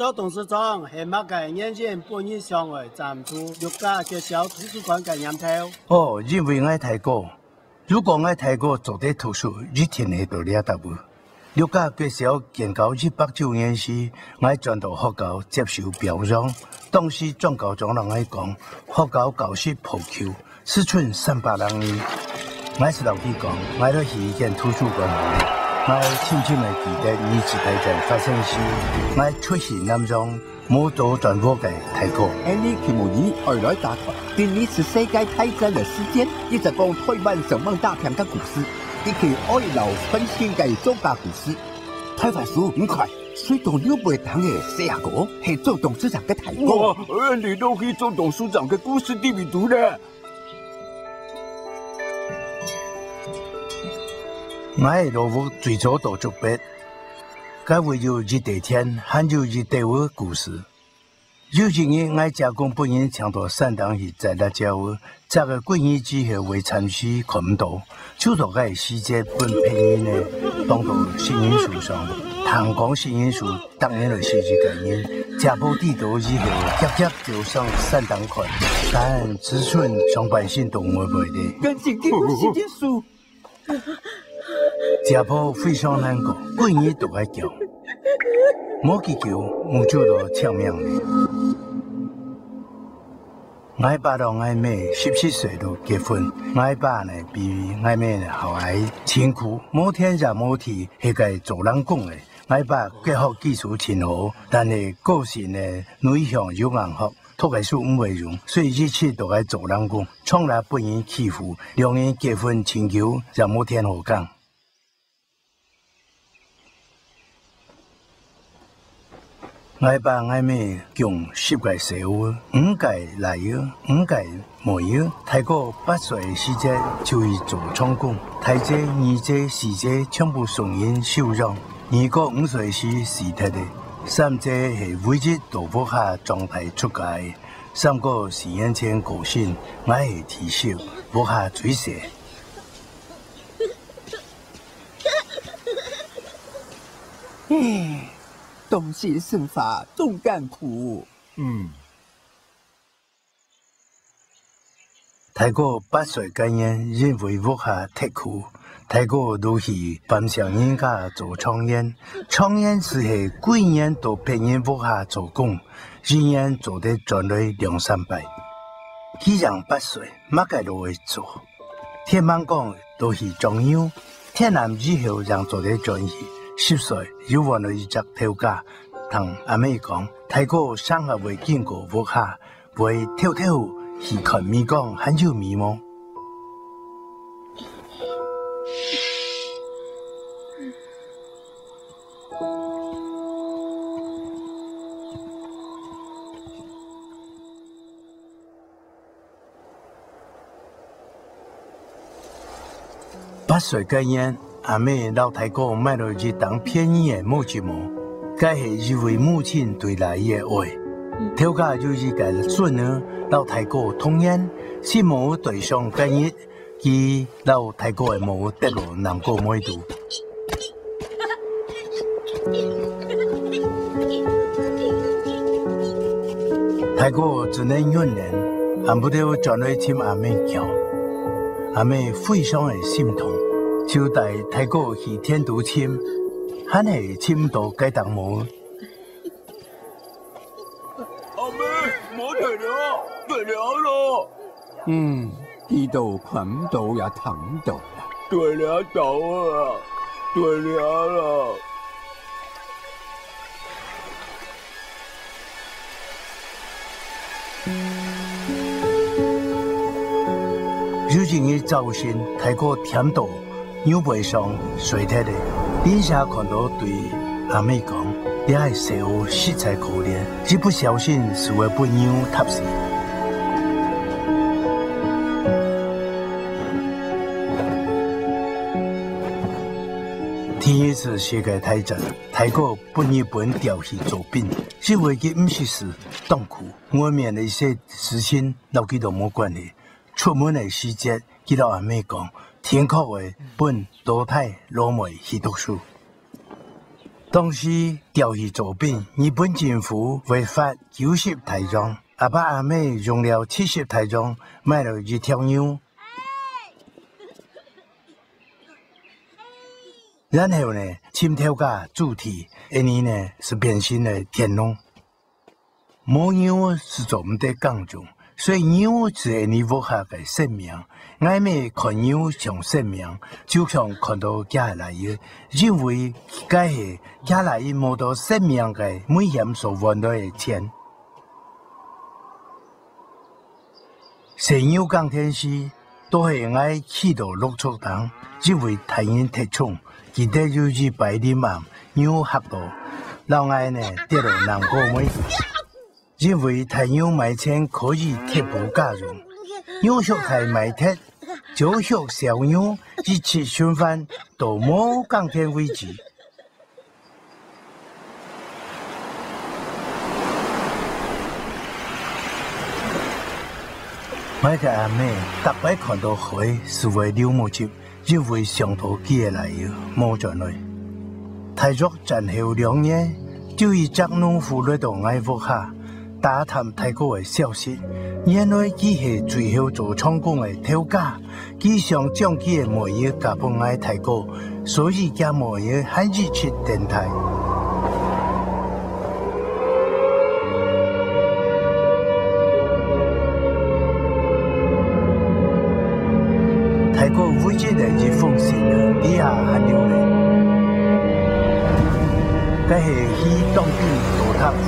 做董事长，系马街年前搬去上海暂住，六家学校图书馆嘅人头。哦，因为我太高。如果我太高，做啲图书，一天系度了达无。六家学校建校一百周年时，我转到学校接受表彰。当时转校长同我讲，学校教室破旧，四寸三百人，我是老记讲，我都是一间图书馆。我天天记得二次大战发生时，我出现那中目睹战火的痛苦。安尼去模拟二来大款，第二次世界大战的时间，一直讲台湾上满大片的故事，以及爱劳翻身的作家故事。很快，水到了不同的四阿哥系做董事长的泰国。哇，你都去做董事长的故事里面读了。我爱老屋最早到竹别，佮为有日代天，喊就日代我故事。有些年，爱家公本音，抢到善堂去在那家伙，加个配音之后为参看不多。就做个细节分配音呢，当作声音树上，谈光声音树当然就是一个念，加步指导之后，积极招上善堂款，但只准上百姓动物买滴。跟神经神经树。家婆非常难过，故意都来叫，莫急叫，我叫到前面来。我爸同我妹十七岁都结婚，我爸呢比我妹呢还还辛苦。某天在某地，一个做人工的，我爸结术技术挺好，但是个性呢内向又憨厚，托个事唔会用，所以一次都来做人工，从来不愿意欺负。两人结婚请求在某天何讲。我爸我妹共十个小话：五戒来哟，五戒莫有。泰国八岁时，节就已做长工；太姐、二姐、四姐全部送人收养。二哥五岁时死掉的，三姐是每日都腐下状态出街。的。三个是眼前高兴我系退休，不下嘴舌。嗯。东西生发种甘苦，嗯。太哥八岁甘烟，认为无下太苦，太哥都是帮上人家做长烟。长烟是系贵烟到别人屋下做工，人烟做得赚来两三百。既然八岁，马该都会做。听人讲都是中央，天人以后让做得赚些。十岁，有我那一只跳架，同阿妹讲，太高上下未见过乌鸦，会跳跳去看迷讲很久迷茫。八岁加烟。阿妹老太公买了一当便宜的木鸡毛，该系一位母亲对来伊的话，跳开就是家做呢。老太公同样，希望对上今日伊老太公的木得落难过每度。太公只能怨人，恨不得转来听阿妹讲，阿妹非常的心痛。交代太过是天毒深，还是深度该当无？阿妹，莫停了，停了咯。嗯，一道困到也疼到啦，停了走啊，停了咯。如今的造型太过甜度。牛背上水褪的，底下看到对阿妹讲，也是生活实在可怜，一不小心是会被牛踏死。第一次世界大战，泰国不日本调戏作品，这话计唔是事，痛苦。外面的一些事情，老几都冇关的，出门的时间，记到阿妹讲。天阔的本罗太罗梅去读书，当时调戏作品，日本政府违法九十台钟，阿爸阿妹用了七十台钟，买了一条牛，然后呢，青条甲主体，今年呢是变形的天龙，母牛是做我得讲。耕种。所以牛是你无下的生命，爱们看牛像生命，就像看到家来伊，因为家系家来伊摸到生命的每样所分到的钱。神牛钢天师都是爱气度六驼堂，只为太眼铁冲，今天就是白脸忙，牛黑多，老爱呢跌落南沟门。因为太阳每钱可以贴补家用，牛学大埋铁，鸟学小牛一起循环多么刚天为止。每个阿妹，特别看到海是为了目接，因为上坡寄来由冇转来。太弱，战后两年，就以接农户来到爱福下。打探泰国的消息，原来他是最后做成功的偷家，他想将他的贸易价格来提高，所以将贸易还是去电台。泰国五 G 台。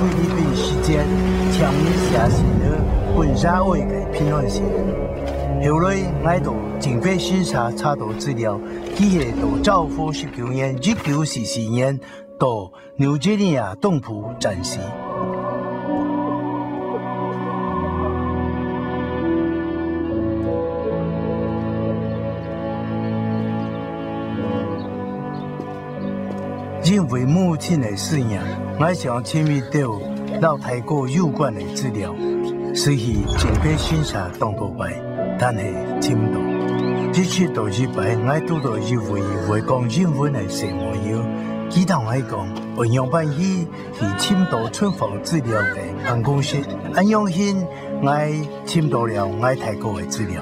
为一的时间枪毙写死他本社会的偏见时，后来来到警备视察查到资料，记得到昭和十九年一九四四年到牛津亚东浦战时。因为母亲的思念，我想亲密与到老太哥有关的资料，所以这边先下当埔牌，但是不岛这次到日本，我拄到一位回讲英文的什么药？记得我讲，我样板戏是青岛出访资料的办公室，很用心，我青到了我太哥的资料。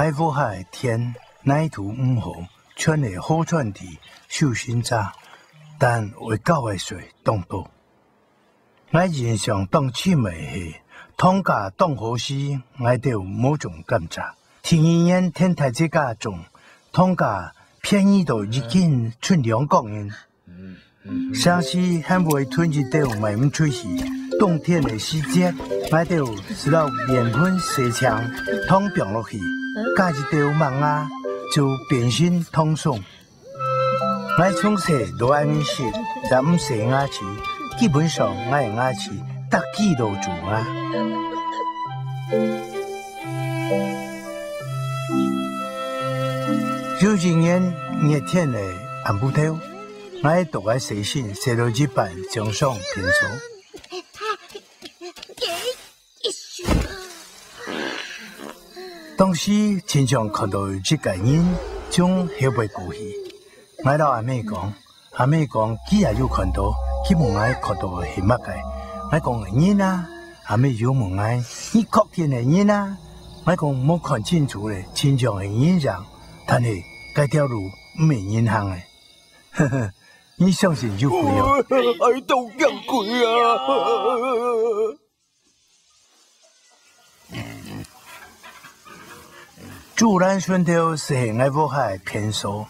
买火海天奶土五好，穿的好穿的受心渣，但话狗个水冻多。我印象冻最尾是汤家冻河时，买有某种感觉。天眼天台之家中，汤家便宜到一斤出两个人。嗯嗯。上时很会囤积到买唔出去，冬天的时节我就一粒面粉十箱，汤病落去。加一条网啊，就变身通顺。我从细都爱念书，咱们写啊字，基本上我用啊字几多字啊？有一年热天嘞很不透，我读啊书信，写了几百张双频数。当时经常看到这个人从后背过去。我老阿妹讲，阿妹讲，既然有看到，希问我看到是乜嘅。我讲烟啊，阿妹又问我，你确定系烟啊？我讲冇看清楚咧，经常系烟上，但是这条路唔系烟行咧。呵 呵，你相信就贵 啊！爱都更贵啊！自然选择是爱无害偏少，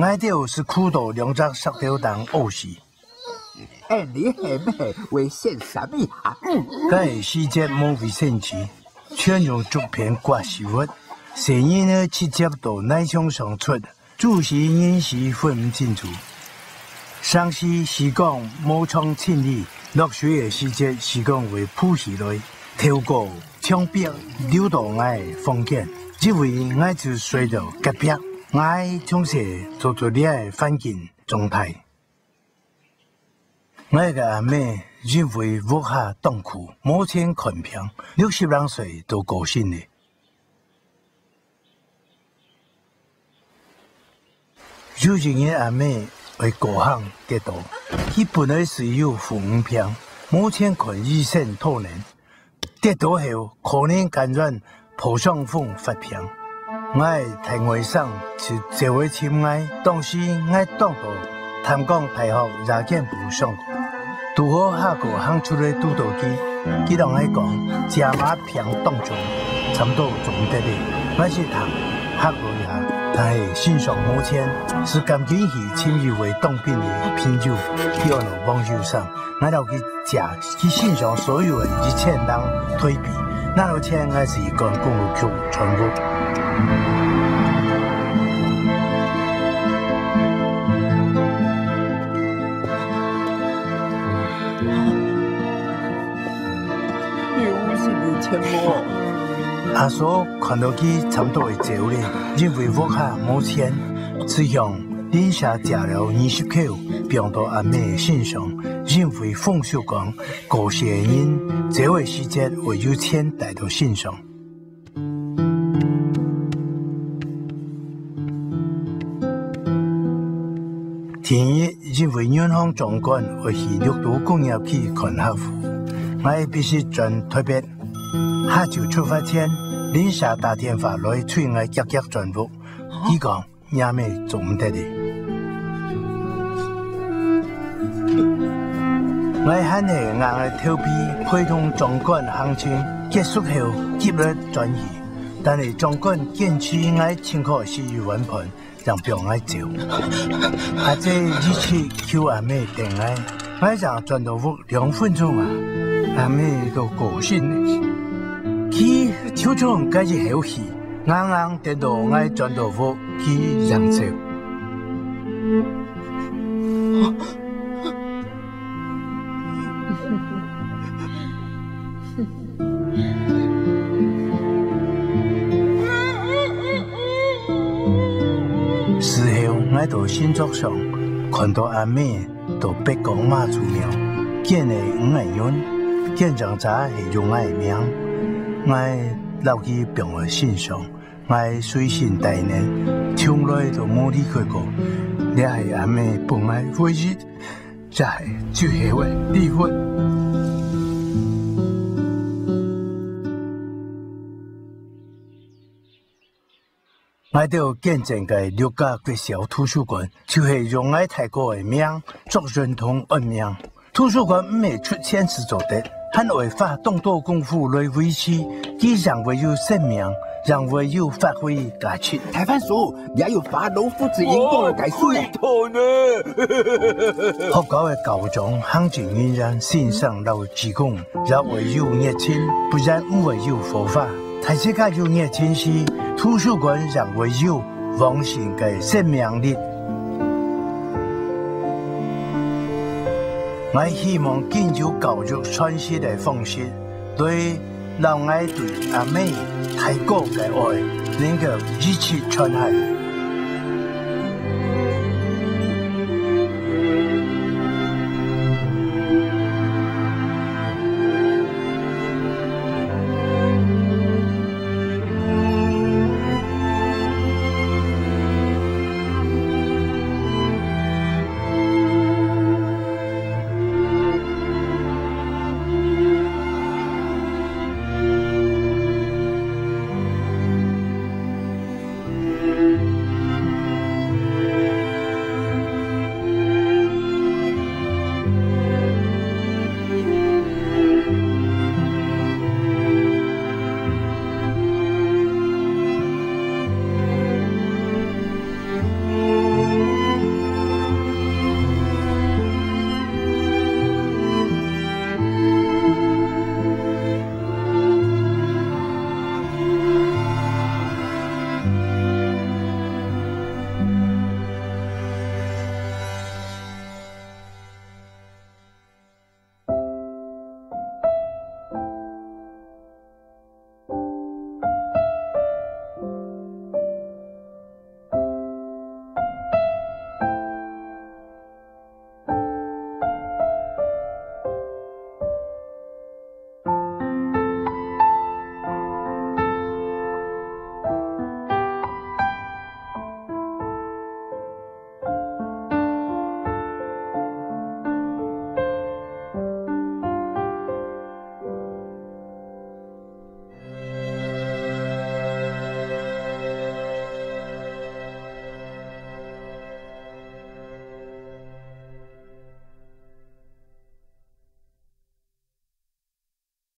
爱掉是苦度两只石头蛋恶死。哎，你是不是危险什么？干旱时节莫危神奇，全用竹片挂树物，水雨呢直接到奶箱上出，主席饮食分不清楚。上西时讲毛虫清理落水的时节，时讲为普鱼类透过墙壁流动爱风景。因为我就睡在隔壁，俺总是做做这些封建状态。我的阿妹，因为无下痛苦，母亲看病六十两岁都高兴的。如今的阿妹为各行各业，他本来是有父母病，母亲看医生多人，跌倒后可能感染。普上风发平，我系台湾省，是这位亲爱，当时我当过台湾大学廿届普上，拄好下过喊出来督导机，他同我讲，加马平当中，差不多总得的，我是谈下过一但是身上无钱，是赶紧是亲一为当兵的朋友叫帮助上，我就去吃，去欣赏所有的一切人蜕变。那天，我是一公路桥巡捕，遇乌系林前某，阿说看到佮差不多的走了，认为我下没钱，只用林下借了二十块，并到阿妹身上。因为冯小刚高血压人，这个时间会有钱带到身上。第一一为远方长官，我系六都工业区看客户，我系必须转特别。下就出发前，临霞打电话来催我急急转拨，伊讲亚没做唔得的。我很硬来调皮，陪同总管行情结束后，急了转移。但是将军坚持要穿过十余文盘，让兵来走。啊，这一切求阿妹定来，买上砖豆腐两分钟啊！阿妹都高兴，去，手中开始休息，刚刚等到爱砖豆腐，去上车。新作上看到阿妹都别讲嘛粗妙，见了五爱用，见长查是用爱名，爱牢记平安信上，爱随信带呢，从来都冇离开过。你系阿妹不爱回忆，在最后的离婚。来到见证的六家国小图书馆，就是用爱泰国的名作认同恩名。图书馆唔系出钱制作的，很爱花动多功夫来维持。既然唯有生命，人唯有发挥价值。台湾书也要把老夫子引过来读呢？好几位高长、乡亲、名人、先生都鞠躬，人唯有热情，不然唔会有佛法。在这家中，也展示图书馆上会有旺盛的生命力。我希望建筑教育创新的方式，对让我对阿妹太国的爱能够一持传下。